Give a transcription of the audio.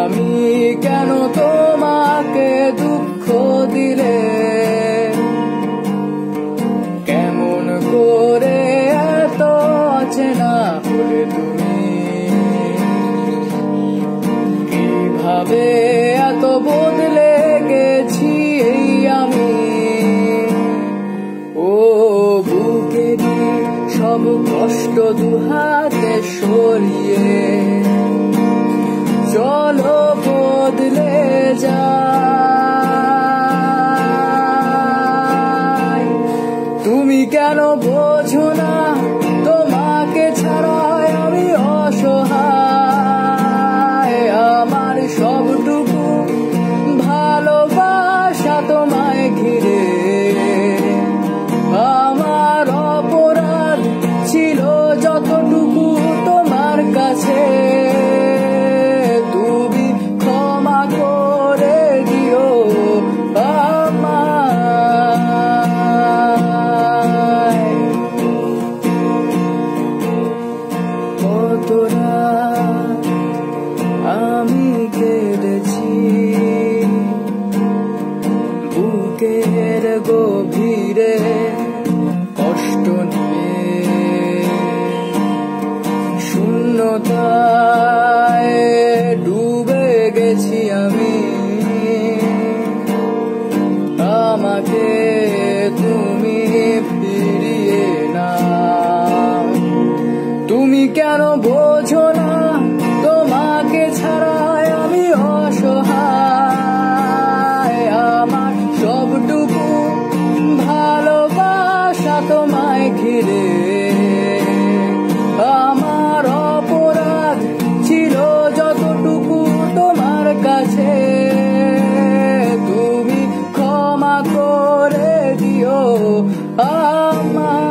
আমি কেন তোমাকে দুঃখ দিলে? কেমন করে এত না বলে তুমি? কীভাবে এত বদলে গেছি এই আমি? ও বুকে সব কষ্ট দুহাতে সরিয়ে চলো বদলে যাই। তুমি কেন বোঝো না, তোমাকে ছাড়াই আমি অসহায়। আমার সবটুকু ভালোবাসা তোমায় ঘিরে। আমার অপরাধ ছিল যতটুকু তোমার কাছে। গভীরে কষ্ট নিয়ে। শূন্যতায় ডুবে গেছি আমি। আমাকে তুমি ফিরিয়ে না তুমি কেন বল আছে তুমি ক্ষমা করে দিও আমার